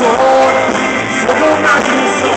chorou, chegou na justiça.